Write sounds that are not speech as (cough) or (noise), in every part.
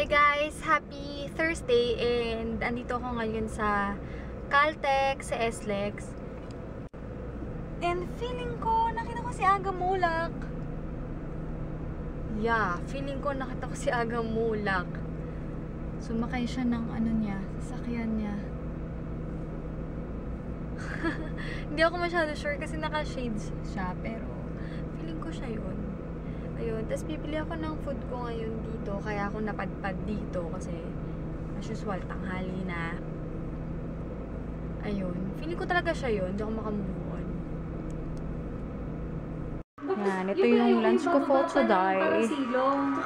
Hi guys! Happy Thursday and andito ako ngayon sa Caltech, sa SLEX. And feeling ko, nakita ko si Aga Mulak. Yeah, feeling ko nakita ko si Aga Mulak. Sumakay siya ng ano niya, sasakyan niya. (laughs) Hindi ako masyado sure kasi naka-shades siya, pero feeling ko siya yun. Ayun, tapos bibili ako ng food ko ngayon dito, kaya ako napadpad dito kasi as usual, tanghali na. Ayun, feeling ko talaga siya yun, hindi ako makamove on. Yan, ito yung lunch ko for today.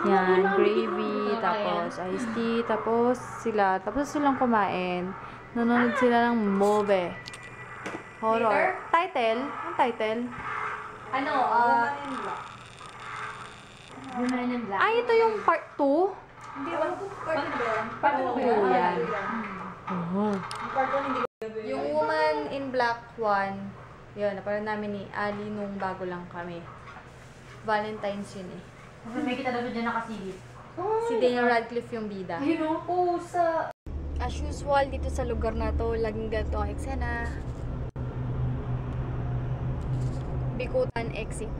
Yan, gravy, tapos iced tea, tapos sila, tapos silang kumain. Nanonood sila ng movie. Horror. Title? Ang title? Ano, ah... Woman in Black. Ay, ito yung part 2? Hindi, part 2. Part 2 Oo, yan. Oo. Part 1 hindi Yung Woman in Black 1, yun, napanood namin ni Ali nung bago lang kami. Valentine's yun eh. May kita daw dyan nakasilip. Si Daniel Radcliffe yung bida. Ayun o, pusa. As usual, dito sa lugar na to, laging ganito ang eksena. Bikutan exit.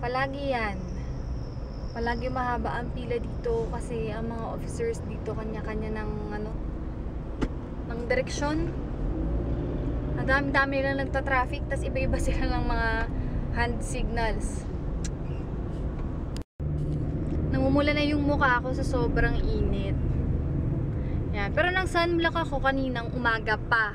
Palagi yan. Palagi mahaba ang pila dito kasi ang mga officers dito kanya-kanya ng ano ng direksyon. Ang dami-dami lang nagta-traffic tas iba-iba (laughs) sila ng mga hand signals. Namumula na yung mukha ko sa sobrang init. Yan. Pero nang sunblock ako kaninang umaga pa.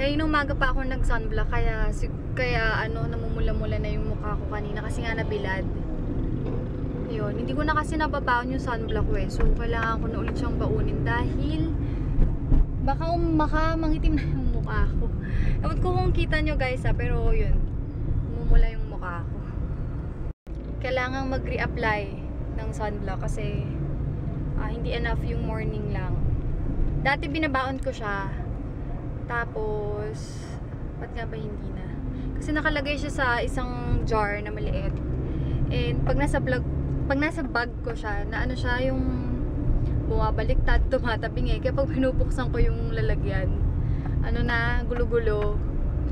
Kaninang umaga pa ako nag sunblock kaya kaya ano namumula-mula na yung mukha ko kanina kasi nga nabilad. Yun, hindi ko na kasi nababaon yung sunblock ko eh. So kailangan ko na ulit siyang baunin dahil baka um, baka mangitim na yung mukha ko. Ewan ko kung kita nyo guys ha, pero yun. Namumula yung mukha ko. Kailangan mag-reapply ng sunblock kasi ah, hindi enough yung morning lang. Dati binabaon ko siya. Tapos, ba't nga ba hindi na? Kasi nakalagay siya sa isang jar na maliit. And pag nasa vlog, pag nasa bag ko siya, na ano siya yung bumabaliktad, (laughs) tumatabing eh. Kaya pag binubuksan ko yung lalagyan, ano na, gulo-gulo.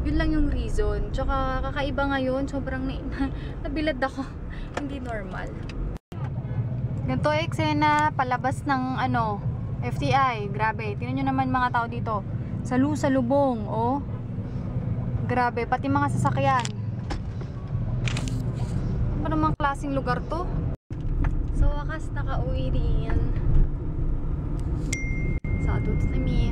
Yun lang yung reason. Tsaka kakaiba ngayon, sobrang na, (laughs) nabilad ako. (laughs) hindi normal. Ganito ay eksena palabas ng ano, FTI. Grabe. Tingnan nyo naman mga tao dito. Salu sa lubong, oh. Grabe, pati mga sasakyan. Ano ba namang klaseng lugar to? So, wakas nakauwi rin. Sa adults na mi.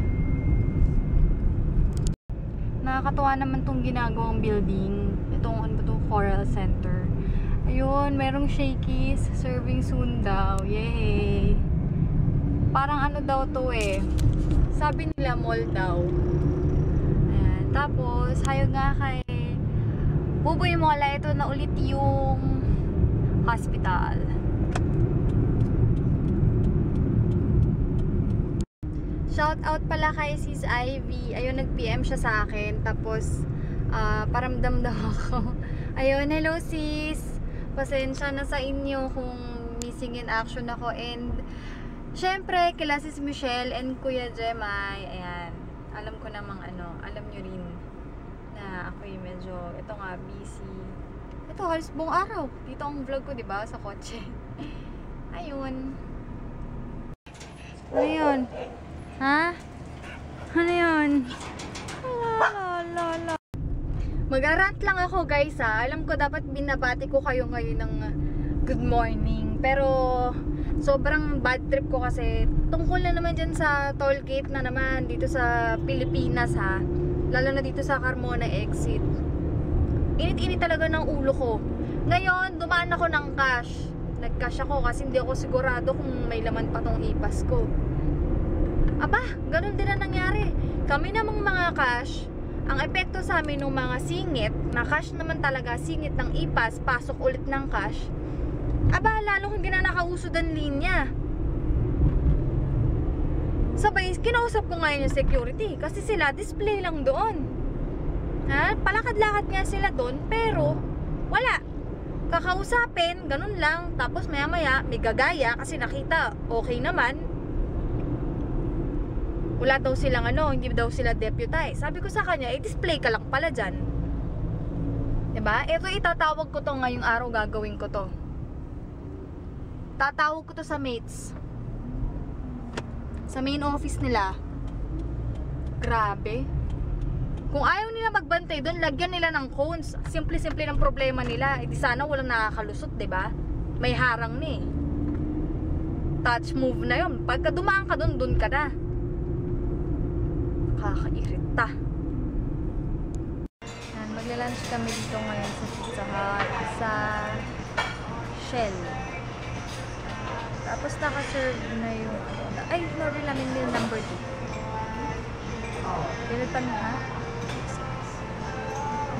Nakakatuwa naman tong ginagawang building. Itong ano ba to? Coral Center. Ayun, merong shakies. Serving soon daw. Yay! Parang ano daw to eh. Sabi nila mall daw. Ayan. Tapos, hayo nga kay Buboy Mola, ito na ulit yung hospital. Shout out pala kay Sis Ivy. Ayun, nag-PM siya sa akin. Tapos, ah, paramdam daw (laughs) ako. Ayun, hello sis. Pasensya na sa inyo kung missing in action ako. And, syempre, kila sis Michelle and Kuya Jemay. Ayan. Alam ko namang ano, alam nyo rin na ako yung medyo, ito nga, busy. Ito, halos buong araw. Dito ang vlog ko, di ba? Sa kotse. (laughs) Ayun. Ano yun? Ha? Ano yun? Mag-arant lang ako guys ha. Alam ko dapat binabati ko kayo ngayon ng good morning. Pero sobrang bad trip ko kasi tungkol na naman dyan sa toll gate na naman dito sa Pilipinas ha. Lalo na dito sa Carmona exit. Init-init talaga ng ulo ko. Ngayon, dumaan ako ng cash. Nag-cash ako kasi hindi ako sigurado kung may laman pa tong ipas ko. Aba, ganun din ang nangyari. Kami namang mga cash, ang epekto sa amin ng mga singit, na cash naman talaga, singit ng ipas, pasok ulit ng cash, aba, lalo hindi na nakausod ang linya. Sabay, kinausap ko ngayon yung security kasi sila display lang doon. Ha? Palakad-lakad nga sila doon pero wala. kakausapin, ganun lang. Tapos maya maya, may gagaya kasi nakita, okay naman. Wala daw silang ano, hindi daw sila deputize. Sabi ko sa kanya, i-display ka lang pala dyan. ba? Ito itatawag ko to ngayong araw, gagawin ko to. Tatawag ko to sa mates. Sa main office nila. Grabe. Kung ayaw nila magbantay doon, lagyan nila ng cones. Simple-simple ng problema nila. Eh di sana walang nakakalusot, ba? May harang ni. Touch move na 'yon. Pagka dumaan ka doon, doon ka na. Kakairita. Yan, magla-lunch kami dito ngayon sa Pizza Hut sa Shell. Tapos naka-serve na yung ano. Ay, order namin meal number 2. Pilitan ha?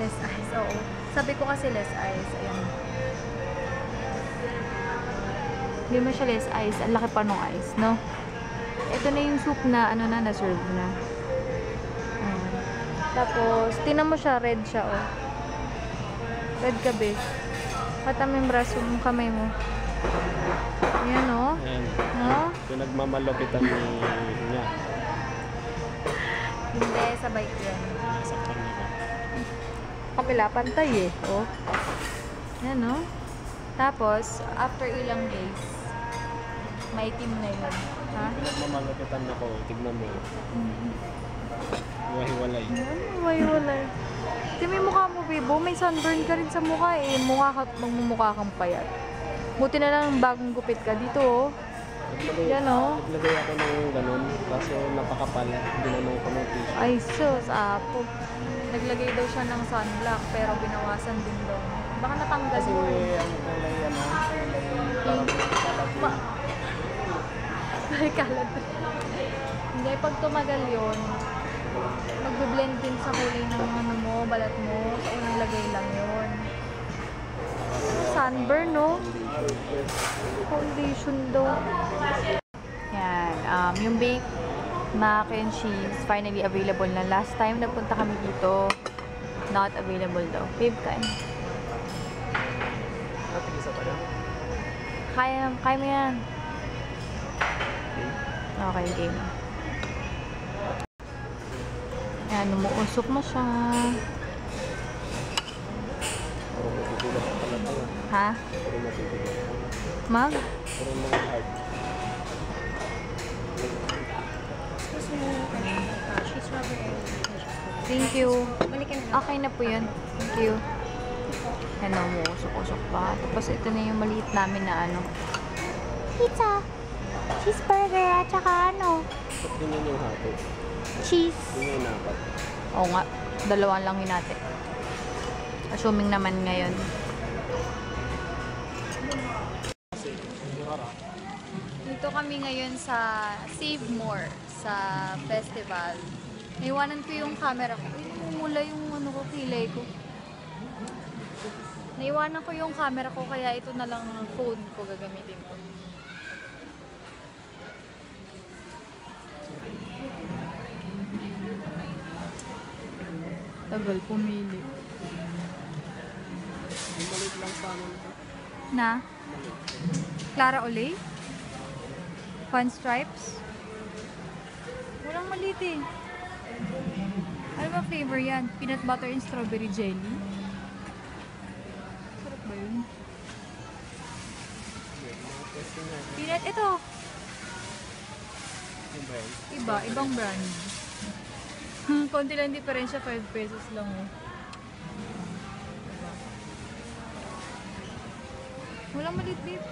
Less ice, oo. Sabi ko kasi less ice. Ayan. Hindi mo siya less ice. Ang laki pa nung ice, no? Ito na yung soup na ano na, na-serve na. Ayan. Tapos, tinan mo siya, red siya, oh. Red ka, be. Katam yung braso mo, kamay mo. Ayan, oh. Ayan. No? Pinagmamalupitan ni niya. Hindi, sabay ko yan. Saktan niya ba? Kapila, pantay eh. Oh. Yan, no? Tapos, after ilang days, maitim na yun. Ha? Pinagmamalupitan ako. Tignan mo. Hiwa-hiwalay. Ano, may walay. Di may mukha mo, Bebo. May sunburn ka rin sa mukha eh. Mukha ka, magmumukha kang payat. Buti na lang bagong gupit ka dito, oh. Naglagay, Yan, oh. naglagay ako ng ganun. Kaso napakapal. Ko ng tissue. Ay, sus, apo. Naglagay daw siya ng sunblock, pero binawasan din daw. Baka natanggal Kasi mo. eh. ang kulay ano, parang (laughs) kalat. Hindi, pag tumagal yun, magbe-blend din sa kulay ng ano mo, balat mo. Sa unang lagay lang yun. Sunburn, no? Foundation daw. Yan. Um, yung baked mac and cheese, finally available na. Last time nagpunta kami dito, not available daw. Babe, kain. Natin isa pa yan. Kaya, kaya mo yan. Okay, game. Yan, umuusok mo siya. Ha? Mag? Thank you. Okay na po yun. Thank you. Yan, umuusok-usok pa. Tapos ito na yung maliit namin na ano. Pizza. Cheeseburger at saka ano. Ba't ganyan yung hati? Cheese. Oo nga. Dalawa lang yun natin. Assuming naman ngayon. Dito kami ngayon sa Save More sa festival. Naiwanan ko yung camera ko. Uy, Mumula yung ano ko, kilay ko. Naiwanan ko yung camera ko kaya ito na lang ang phone ko gagamitin ko. Tagal pumili. Maliit lang sa amin. Na? Clara Olay? Fun Stripes? Walang maliit eh. Ano ba flavor yan? Peanut butter and strawberry jelly? Sarap ba yun? Peanut, ito. Iba, ibang brand. Hmm, konti lang diferensya, 5 pesos lang oh. Diba? Walang maliit babe.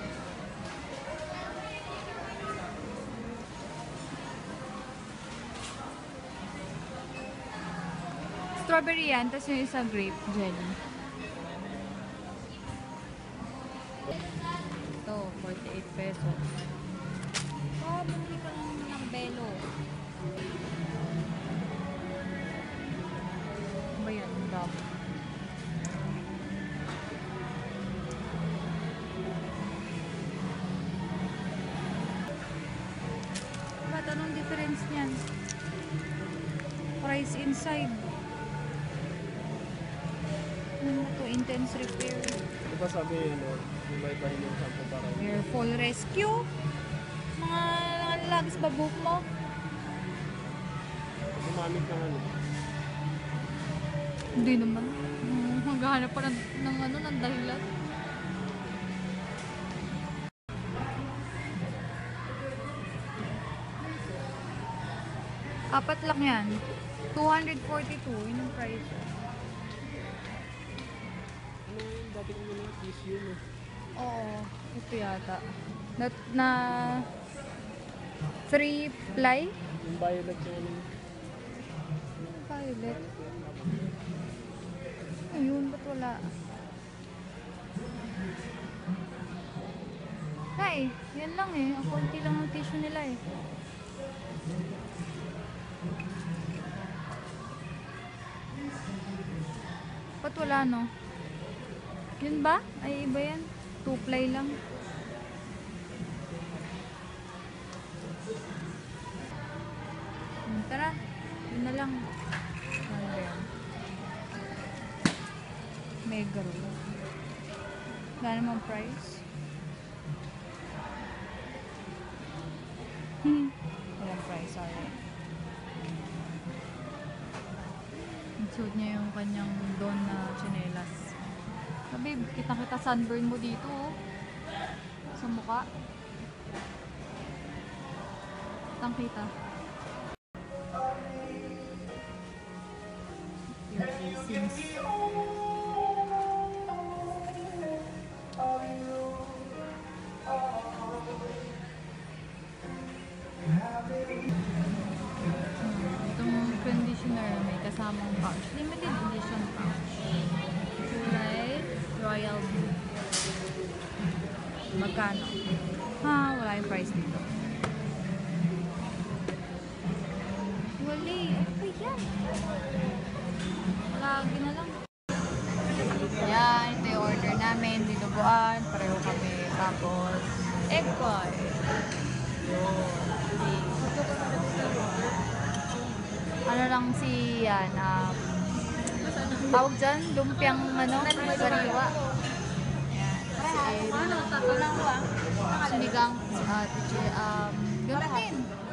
Strawberry yan, tapos yung isa grape jelly. Ito, 48 pesos. Inside. Ano to? Intense repair. Diba sabi, ano, iba-ibahin yung shampoo para Hair fall rescue. Mga nakalagis ba buhok mo? gumamit ng ano. Hindi naman. Hmm, Maghahanap pa ng, ng ano, ng dahilan. Apat lang yan. 242. Yun yung price. Ano yung dati kong mga tissue no? Oo. Ito yata. Na, na 3 ply? Yung violet yung ano. Violet. Ayun, ba't wala? Ay, yan lang eh. Ang konti lang ang tissue nila eh. Ba't wala no? Yun ba? Ay, iba yan. Two ply lang. Hmm, Tara, yun na lang. Ano yan? Mega roll. Wala namang price. Hmm. (laughs) Walang price, sorry. Suot niya yung kanyang don na chinelas. Ah, babe, kita-kita sunburn mo dito, oh. Sa mukha. Kitang Royal Blue. Magkano? Ha, wala yung price dito. Wali. Ano ba yan? Lagi lang. Yan, ito yung order namin. Dinuguan. Pareho kami. Tapos, egg pie. Ano lang si yan, um, tawag dyan, lumpiang ano, sariwa. Yan. Si Sinigang, uh, um, ganun din.